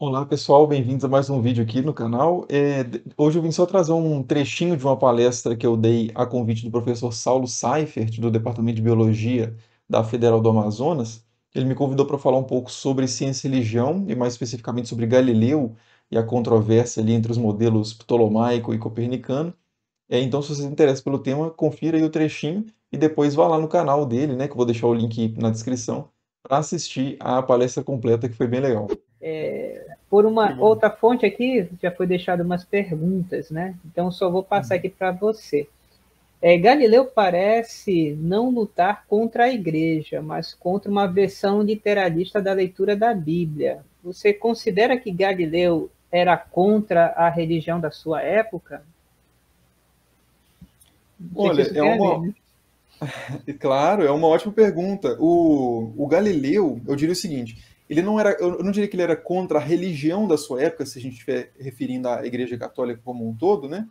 Olá pessoal, bem-vindos a mais um vídeo aqui no canal. É, hoje eu vim só trazer um trechinho de uma palestra que eu dei a convite do professor Saulo Seifert, do Departamento de Biologia da Federal do Amazonas. Ele me convidou para falar um pouco sobre ciência e religião, e mais especificamente sobre Galileu e a controvérsia ali entre os modelos ptolomaico e copernicano. É, então, se você se interessa pelo tema, confira aí o trechinho e depois vá lá no canal dele, né, que eu vou deixar o link na descrição, para assistir a palestra completa, que foi bem legal. Por uma outra fonte aqui, já foi deixado umas perguntas, né? Então, só vou passar aqui para você. É, Galileu parece não lutar contra a igreja, mas contra uma versão literalista da leitura da Bíblia. Você considera que Galileu era contra a religião da sua época? Olha, é ver, uma, né? Claro, é uma ótima pergunta. O, o Galileu, eu diria o seguinte, ele não era, eu não diria que ele era contra a religião da sua época, se a gente estiver referindo à Igreja Católica como um todo, né?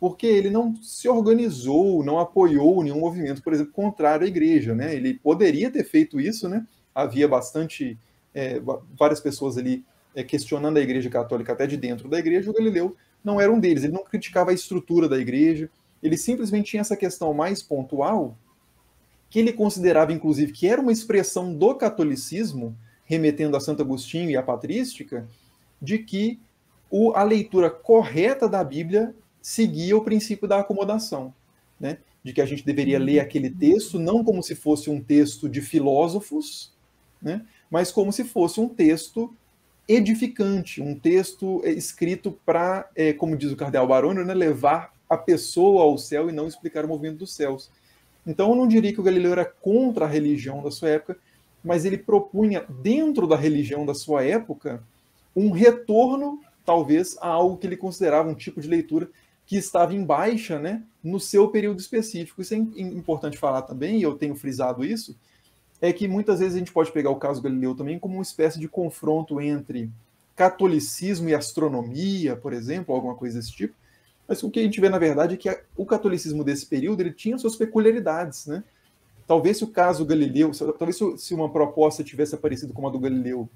Porque ele não se organizou, não apoiou nenhum movimento, por exemplo, contrário à Igreja, né? Ele poderia ter feito isso, né? Havia bastante, é, várias pessoas ali é, questionando a Igreja Católica até de dentro da Igreja. O Galileu não era um deles. Ele não criticava a estrutura da Igreja. Ele simplesmente tinha essa questão mais pontual que ele considerava, inclusive, que era uma expressão do catolicismo, remetendo a Santo Agostinho e a patrística, de que o- a leitura correta da Bíblia seguia o princípio da acomodação, né? De que a gente deveria ler aquele texto não como se fosse um texto de filósofos, né? Mas como se fosse um texto edificante, um texto eh, escrito para, como diz o cardeal Barônio, né, levar a pessoa ao céu e não explicar o movimento dos céus. Então eu não diria que o Galileu era contra a religião da sua época, mas ele propunha, dentro da religião da sua época, um retorno, talvez, a algo que ele considerava um tipo de leitura que estava em baixa né, no seu período específico. Isso é im- importante falar também, e eu tenho frisado isso, é que muitas vezes a gente pode pegar o caso Galileu também como uma espécie de confronto entre catolicismo e astronomia, por exemplo, alguma coisa desse tipo, mas o que a gente vê, na verdade, é que o catolicismo desse período ele tinha suas peculiaridades, né? Talvez se o caso Galileu, talvez se se uma proposta tivesse aparecido como a do Galileu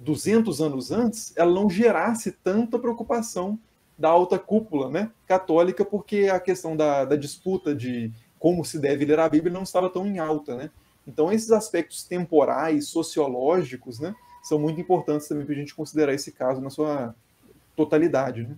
200 anos antes, ela não gerasse tanta preocupação da alta cúpula né, católica, porque a questão da, da disputa de como se deve ler a Bíblia não estava tão em alta. Né? Então, esses aspectos temporais, sociológicos, né, são muito importantes também para a gente considerar esse caso na sua totalidade. Né?